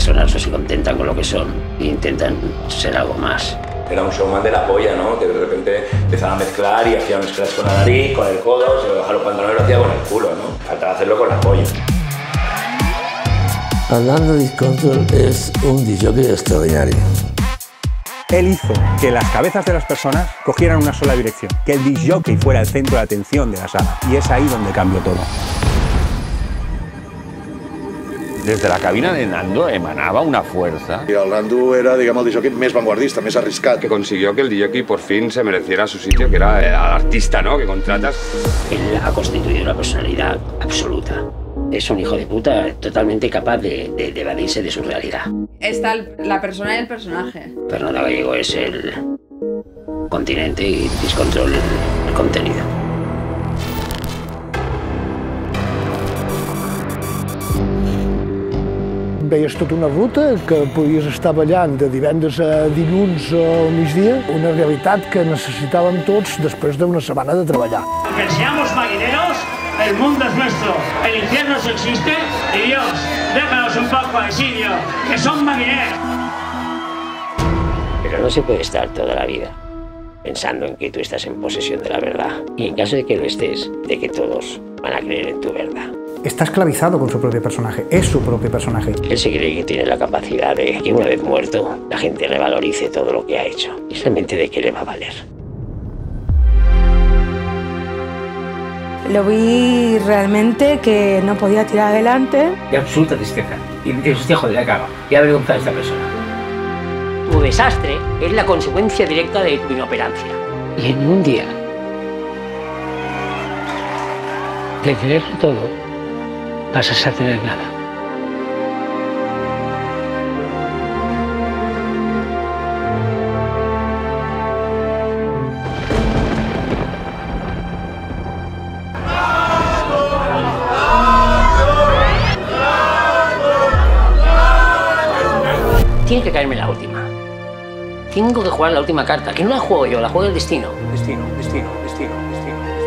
se contentan con lo que son e intentan ser algo más. Era un showman de la polla, ¿no? Que de repente empezaban a mezclar y hacía mezclas con la nariz, con el codo, se lo bajaba los pantalones y lo hacía con el culo, ¿no? Faltaba hacerlo con la polla. Fernando Discontrol es un DJ extraordinario. Él hizo que las cabezas de las personas cogieran una sola dirección, que el disjockey fuera el centro de atención de la sala. Y es ahí donde cambió todo. Des de la cabina de Nando emanava una fuerza. Y el Nando era, digamos, el DJ més vanguardista, més arriscat. Que consiguió que el DJ por fin se mereciera su sitio, que era el artista, ¿no? Que contratas. Él ha constituido una personalidad absoluta. Es un hijo de puta totalmente capaz de, de, de evadirse de su realidad. Está el- la persona y el personaje. Fernando Gallego es el continente y Discontrol el, el contenido. Veies tota una ruta que podies estar ballant de divendres a dilluns al migdia, una realitat que necessitàvem tots després d'una setmana de treballar. Que seamos marineros, el mundo es nuestro, el infierno sí existe y Dios, déjanos un poco de exilio, que son marineros. Pero no se puede estar toda la vida pensando en que tú estás en posesión de la verdad. Y en caso de que lo estés, de que todos van a creer en tu verdad. Está esclavizado con su propio personaje, es su propio personaje. Él se cree que tiene la capacidad de que una vez muerto la gente revalorice todo lo que ha hecho. Y realmente de qué le va a valer. Lo vi realmente que no podía tirar adelante. de absoluta tristeza. Y dices, hostia, joder, la cago. Voy a avergonzar a esta persona. Tu desastre es la consecuencia directa de tu inoperancia. Y en un día de querer todo, pasas a tener nada. Tiene que caerme la última. Tengo que jugar la última carta, que no la juego yo, la juega el destino. Destino, destino, destino, destino.